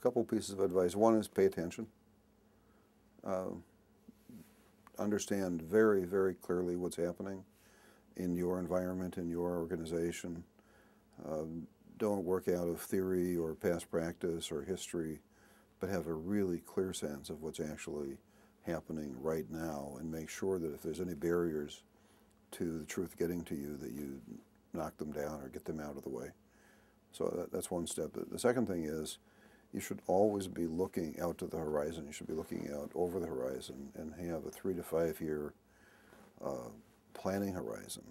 couple pieces of advice. One is pay attention. Uh, understand very, very clearly what's happening in your environment, in your organization. Um, don't work out of theory or past practice or history, but have a really clear sense of what's actually happening right now and make sure that if there's any barriers to the truth getting to you, that you knock them down or get them out of the way. So that, that's one step. The second thing is you should always be looking out to the horizon. You should be looking out over the horizon and have a three to five year uh, planning horizon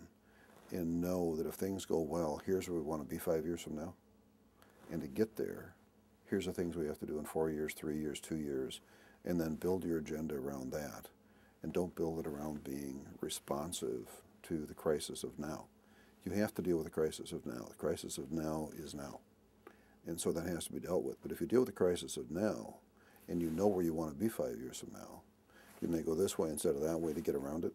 and know that if things go well, here's where we want to be five years from now. And to get there, here's the things we have to do in four years, three years, two years, and then build your agenda around that. And don't build it around being responsive to the crisis of now. You have to deal with the crisis of now. The crisis of now is now. And so that has to be dealt with. But if you deal with the crisis of now and you know where you want to be five years from now, you may go this way instead of that way to get around it.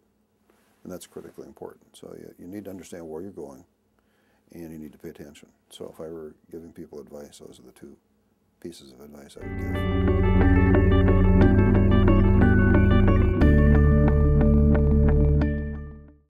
And that's critically important. So you, you need to understand where you're going and you need to pay attention. So if I were giving people advice, those are the two pieces of advice I would give.